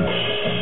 Música